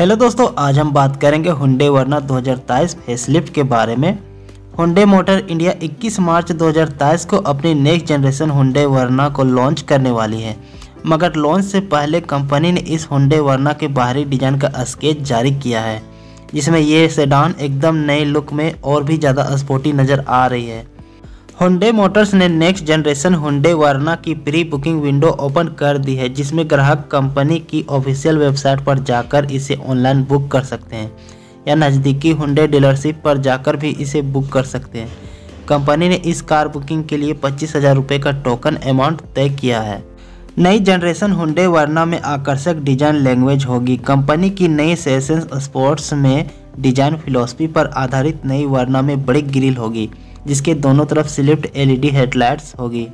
Hello दोस्तों, आज हम बात करेंगे हुंडे वर्ना 2023 फेसलिफ्ट के बारे में। हुंडे मोटर इंडिया 21 मार्च 2023 को अपनी नेक्स्ट जनरेशन हुंडे वर्ना को लॉन्च करने वाली है। मगर लॉन्च से पहले कंपनी ने इस हुंडे वर्ना के बाहरी डिज़ाइन का स्केच जारी किया है, जिसमें ये सेडान एकदम नए लुक में और भी ज़्यादा स्पोर्टी नज़र आ रही है। हुंडे मोटर्स ने नेक्स्ट जनरेशन हुंडे वर्ना की प्री बुकिंग विंडो ओपन कर दी है, जिसमें ग्राहक कंपनी की ऑफिशियल वेबसाइट पर जाकर इसे ऑनलाइन बुक कर सकते हैं, या नज़दीकी हुंडे डीलरशिप पर जाकर भी इसे बुक कर सकते हैं। कंपनी ने इस कार बुकिंग के लिए पच्चीस हज़ार रुपये का टोकन अमाउंट तय किया है। नई जनरेशन हुंडे वर्ना में आकर्षक डिज़ाइन लैंग्वेज होगी। कंपनी की नई सेशन स्पोर्ट्स में डिज़ाइन फिलोसफी पर आधारित नई वर्ना में बड़ी ग्रिल होगी। जिसके दोनों तरफ़ स्लिप्ट एलईडी हेडलाइट्स होगी।